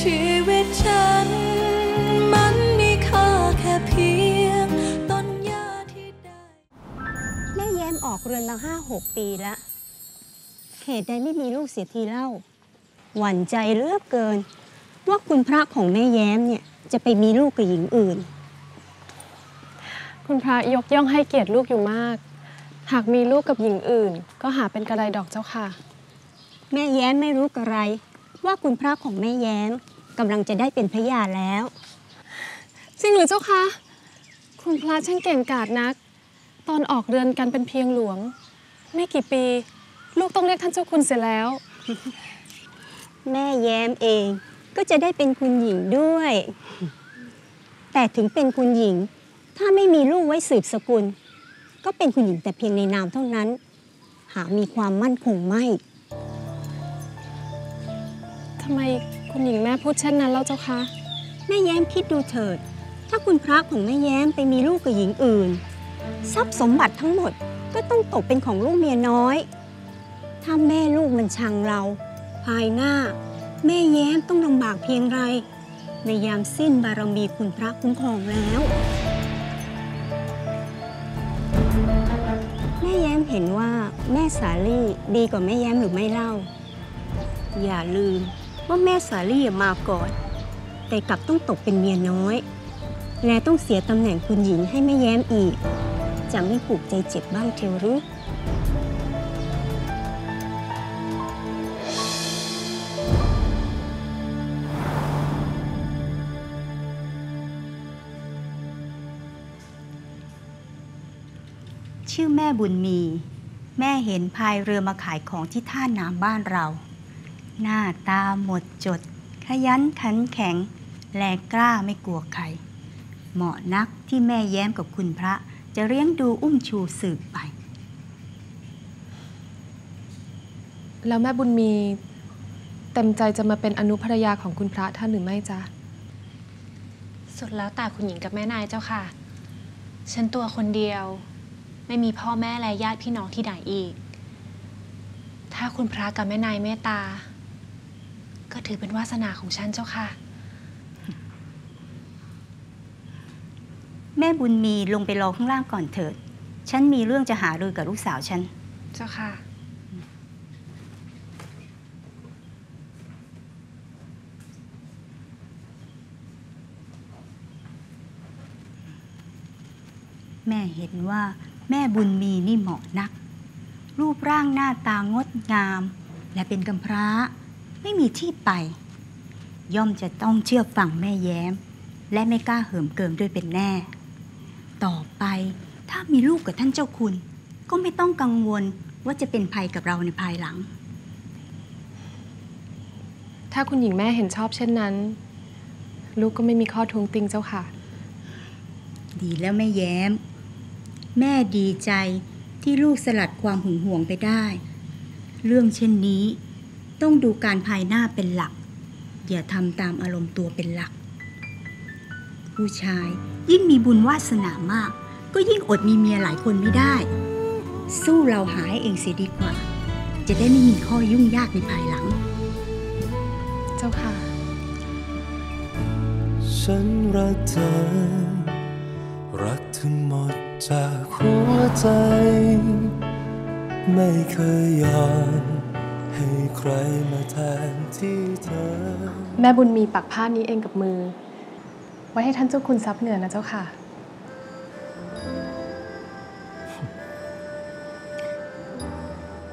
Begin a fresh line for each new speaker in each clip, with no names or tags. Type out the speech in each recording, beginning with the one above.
ชีวิตฉัน มันมีค่าแค่เพียง ต้นหญ้าที่ได้
แม่แย้มออกเรือนมาห้าหกปีแล้วเหตุใดไม่มีลูกเสียทีเล่า หวั่นใจเหลือกเกิน ว่าคุณพระของแม่แย้มเนี่ยจะไปมีลูกกับหญิงอื่น
คุณพระยกย่องให้เกียรติลูกอยู่มาก หากมีลูกกับหญิงอื่น ก็หาเป็นกระไดดอกเจ้าค่ะ
แม่แย้มไม่รู้กระไร ว่าคุณพระของแม่แย้มกำลังจะได้เป็นพระยาแล้ว
จริงหรือเจ้าคะ คุณพระช่างเก่งกาจนัก ตอนออกเรือนกันเป็นเพียงหลวง ไม่กี่ปี ลูกต้องเรียกท่านเจ้าคุณเสียแล้ว
แม่แย้มเองก็จะได้เป็นคุณหญิงด้วย แต่ถึงเป็นคุณหญิง ถ้าไม่มีลูกไว้สืบสกุล ก็เป็นคุณหญิงแต่เพียงในนามเท่านั้น หามีความมั่นคงไม่
ทำไมคุณหญิงแม่พูดเช่นนั้นแล้วเจ้าคะ
แม่แย้มคิดดูเถิด ถ้าคุณพระของแม่แย้มไปมีลูกกับหญิงอื่น ทรัพย์สมบัติทั้งหมดก็ต้องตกเป็นของลูกเมียน้อย ถ้าแม่ลูกมันชังเรา ภายหน้า แม่แย้มต้องลำบากเพียงไร ในยามสิ้นบารมีคุณพระคุ้มครองแล้ว แม่แย้มเห็นว่าแม่สาลี่ดีกว่าแม่แย้มหรือไม่เล่า อย่าลืม ว่าแม่สาลี่มาก่อน แต่กลับต้องตกเป็นเมียน้อย และต้องเสียตำแหน่งคุณหญิงให้แม่แย้มอีก จะไม่ผูกใจเจ็บบ้างเทวหรือ
ชื่อแม่บุญมี แม่เห็นพายเรือมาขายของที่ท่าน้ำบ้านเรา หน้าตาหมดจด ขยันขันแข็ง แลกล้าไม่กลัวใคร เหมาะนักที่แม่แย้มกับคุณพระจะเลี้ยงดูอุ้มชูสืบไป
แล้วแม่บุญมีเต็มใจจะมาเป็นอนุภรรยาของคุณพระท่านหรือไม่จ๊ะ
สุดแล้วแต่คุณหญิงกับแม่นายเจ้าค่ะ ฉันตัวคนเดียว ไม่มีพ่อแม่และญาติพี่น้องที่ไหนอีก ถ้าคุณพระกับแม่นายเมตตา ก็ถือเป็นวาสนาของฉันเจ้าค่ะ
แม่บุญมีลงไปรอข้างล่างก่อนเถิด ฉันมีเรื่องจะหารือกับลูกสาวฉัน
เจ้าค่ะ
แม่เห็นว่าแม่บุญมีนี่เหมาะนัก รูปร่างหน้าตางดงาม และเป็นกำพร้า ไม่มีที่ไป ย่อมจะต้องเชื่อฟังแม่แย้ม และไม่กล้าเหิมเกิมด้วยเป็นแน่ ต่อไปถ้ามีลูกกับท่านเจ้าคุณ ก็ไม่ต้องกังวลว่าจะเป็นภัยกับเราในภายหลัง
ถ้าคุณหญิงแม่เห็นชอบเช่นนั้น ลูกก็ไม่มีข้อทวงติงเจ้าค่ะ
ดีแล้วแม่แย้ม แม่ดีใจที่ลูกสลัดความหึงหวงไปได้ เรื่องเช่นนี้ ต้องดูการภายหน้าเป็นหลัก อย่าทำตามอารมณ์ตัวเป็นหลัก ผู้ชายยิ่งมีบุญวาสนามาก ก็ยิ่งอดมีเมียหลายคนไม่ได้ สู้เราหาให้เองเสียดีกว่า จะได้ไม่มีข้อยุ่งยากในภายหลัง
เจ้าค่ะ
ฉันรักเธอ รักเธอหมดจากหัวใจ ไม่เคยยอม ให้ใครมาแทนที่เธอ
แม่บุญมีปักผ้านี้เองกับมือ ไว้ให้ท่านเจ้าคุณทรัพย์เหนือนะเจ้าค่ะ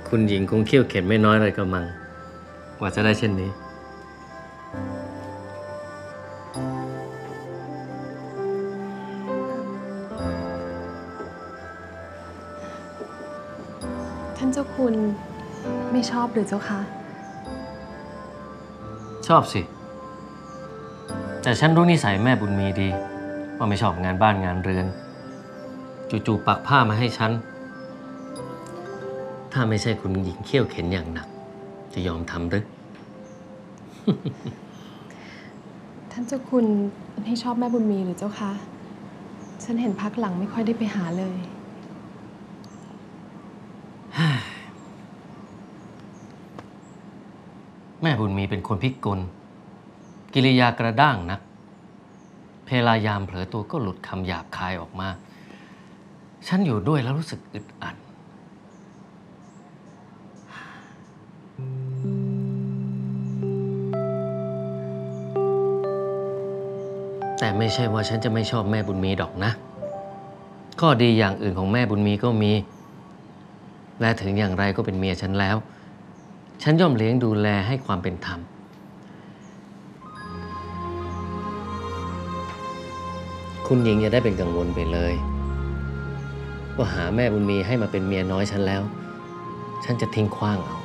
คุณหญิงคงเขี้ยวเข็นไม่น้อยเลยกระมัง กว่าจะได้เช่นนี้
ท่านเจ้าคุณ ไม่ชอบหรือเจ้าคะ
ชอบสิ แต่ฉันรู้นิสัยแม่บุญมีดี ว่าไม่ชอบงานบ้านงานเรือน จู่ๆปักผ้ามาให้ฉัน ถ้าไม่ใช่คุณหญิงเขี้ยวเข็นอย่างหนัก จะยอมทำหรือ
ท่านเจ้าคุณให้ชอบแม่บุญมีหรือเจ้าคะ ฉันเห็นพักหลังไม่ค่อยได้ไปหาเลย
แม่บุญมีเป็นคนพิกล กิริยากระด้างนัก เพลายามเผลอตัวก็หลุดคำหยาบคายออกมา ฉันอยู่ด้วยแล้วรู้สึกอึดอัดแต่ไม่ใช่ว่าฉันจะไม่ชอบแม่บุญมีดอกนะ ข้อดีอย่างอื่นของแม่บุญมีก็มี และถึงอย่างไรก็เป็นเมียฉันแล้ว ฉันย่อมเลี้ยงดูแลให้ความเป็นธรรม คุณหญิงอย่าได้เป็นกังวลไปเลย ว่าหาแม่บุญมีให้มาเป็นเมียน้อยฉันแล้ว ฉันจะทิ้งขว้างเอา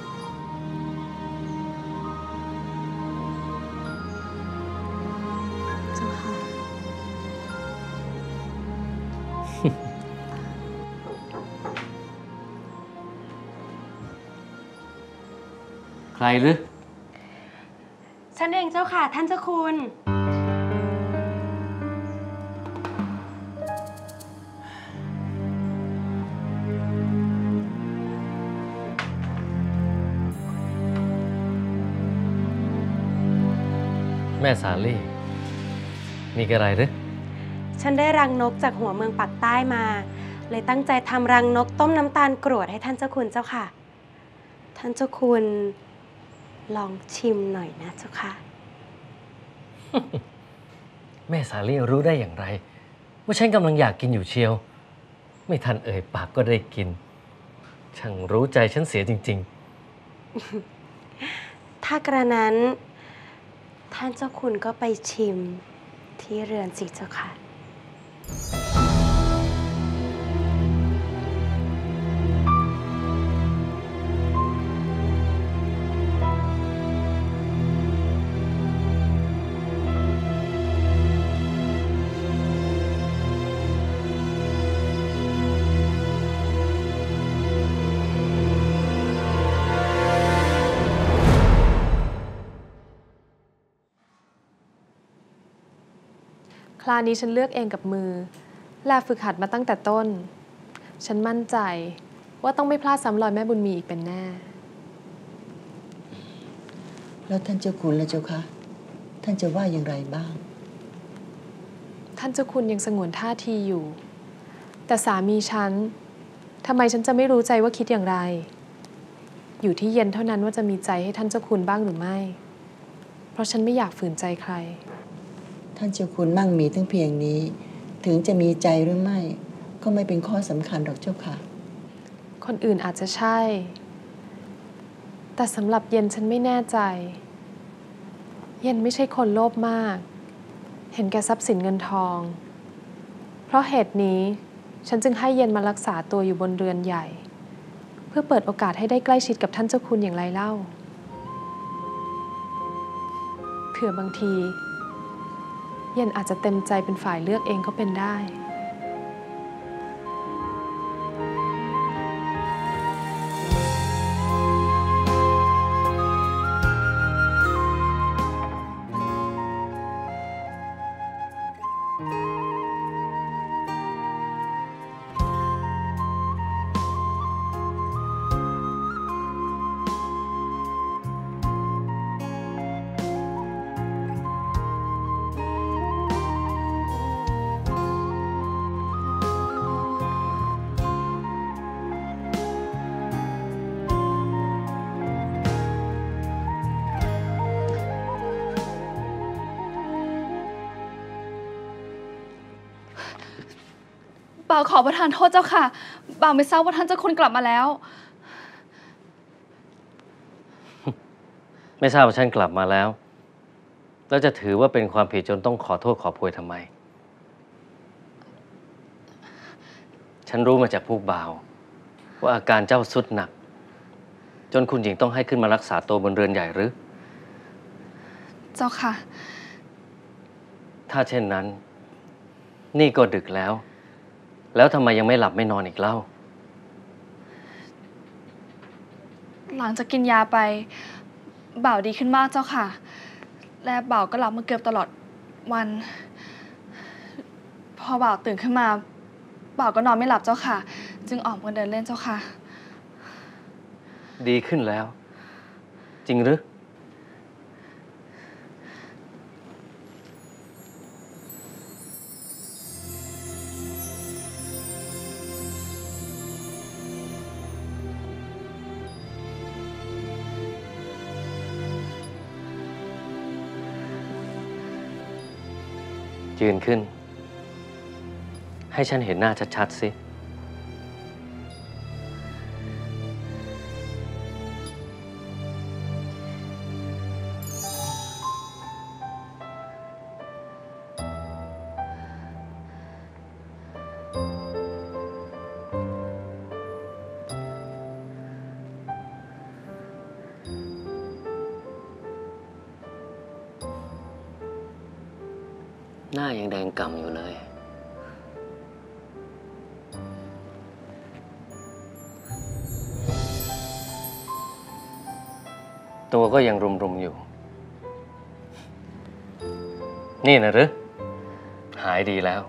ใครหรือ
ฉันเองเจ้าค่ะ ท่านเจ้าคุณ
แม่สาลี่ มีอะไรหรือ
ฉันได้รังนกจากหัวเมืองปักใต้มา เลยตั้งใจทำรังนกต้มน้ำตาลกรวดให้ท่านเจ้าคุณเจ้าค่ะ ท่านเจ้าคุณ ลองชิมหน่อยนะเจ้าค่ะ
แม่สาลี่รู้ได้อย่างไร ว่าฉันกำลังอยากกินอยู่เชียว ไม่ทันเอ่ยปากก็ได้กิน ช่างรู้ใจฉันเสียจริง
ถ้ากระนั้น ท่านเจ้าคุณก็ไปชิมที่เรือนสิเจ้าค่ะ
ลานี้ฉันเลือกเองกับมือ และฝึกหัดมาตั้งแต่ต้น ฉันมั่นใจว่าต้องไม่พลาดซ้ำรอยแม่บุญมีอีกเป็นแน่
แล้วท่านเจ้าคุณและเจ้าคะ ท่านจะว่าอย่างไรบ้าง
ท่านเจ้าคุณยังสงวนท่าทีอยู่ แต่สามีฉันทำไมฉันจะไม่รู้ใจว่าคิดอย่างไร อยู่ที่เย็นเท่านั้นว่าจะมีใจให้ท่านเจ้าคุณบ้างหรือไม่ เพราะฉันไม่อยากฝืนใจใคร
ท่านเจ้าคุณมั่งมีทั้งเพียงนี้ ถึงจะมีใจหรือไม่ ก็ไม่เป็นข้อสำคัญหรอกเจ้าค่ะ
คนอื่นอาจจะใช่ แต่สำหรับเย็นฉันไม่แน่ใจ เย็นไม่ใช่คนโลภมาก เห็นแก่ทรัพย์สินเงินทอง เพราะเหตุนี้ฉันจึงให้เย็นมารักษาตัวอยู่บนเรือนใหญ่ เพื่อเปิดโอกาสให้ได้ใกล้ชิดกับท่านเจ้าคุณอย่างไรเล่า เผื่อบางที เย็นอาจจะเต็มใจเป็นฝ่ายเลือกเองก็เป็นได้
บ่าวขอประทานโทษเจ้าค่ะ บ่าวไม่ทราบว่าท่านเจ้าคุณกลับมาแล้ว
ๆไม่ทราบว่าฉันกลับมาแล้ว แล้วจะถือว่าเป็นความผิดจนต้องขอโทษขอโพยทำไม ฉันรู้มาจากผู้บ่าว ว่าอาการเจ้าสุดหนัก จนคุณหญิงต้องให้ขึ้นมารักษาตัวบนเรือนใหญ่หรือ
เจ้าค่ะ
ถ้าเช่นนั้น นี่ก็ดึกแล้ว แล้วทำไมยังไม่หลับไม่นอนอีกเล่า
หลังจากกินยาไป บ่าวดีขึ้นมากเจ้าค่ะ และบ่าวก็หลับมาเกือบตลอดวัน พอบ่าวตื่นขึ้นมา บ่าวก็นอนไม่หลับเจ้าค่ะ จึงออกมาเดินเล่นเจ้าค่ะ
ดีขึ้นแล้ว จริงหรือ ยืนขึ้น ให้ฉันเห็นหน้าชัดๆสิ น้ายังแดงก่ำอยู่เลย ตัวก็ยังรุมๆอยู่ นี่นะหรือ หายดีแล้ว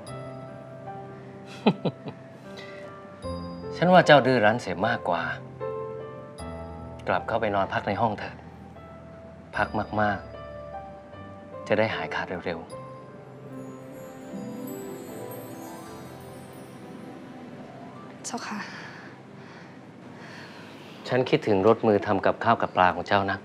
ฉันว่าเจ้าดื้อรั้นเสียมากกว่า กลับเข้าไปนอนพักในห้องเถิดพักมาก ๆ จะได้หายขาดเร็ว ๆ
เจ้าค่ะ
ฉันคิดถึงรถมือทำกับข้าวกับปลาของเจ้านัก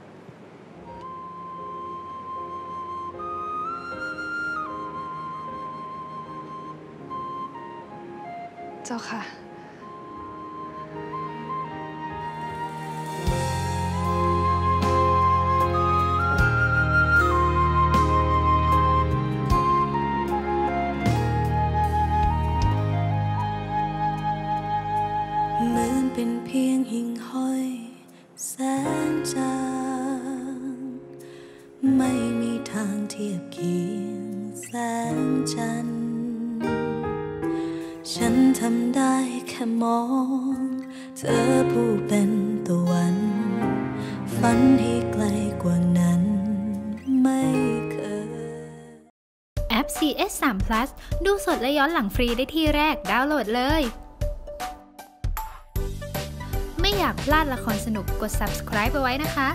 เจ้าค่ะ
อผู้เป็นตะวัน ฝันที่ไกลกว่านั้นไม่เคย
แอป CS 3 Plus ดูสดและย้อนหลังฟรีได้ที่แรกดาวน์โหลดเลย ไม่อยากพลาดละครสนุกกด subscribe ไปไว้นะคะ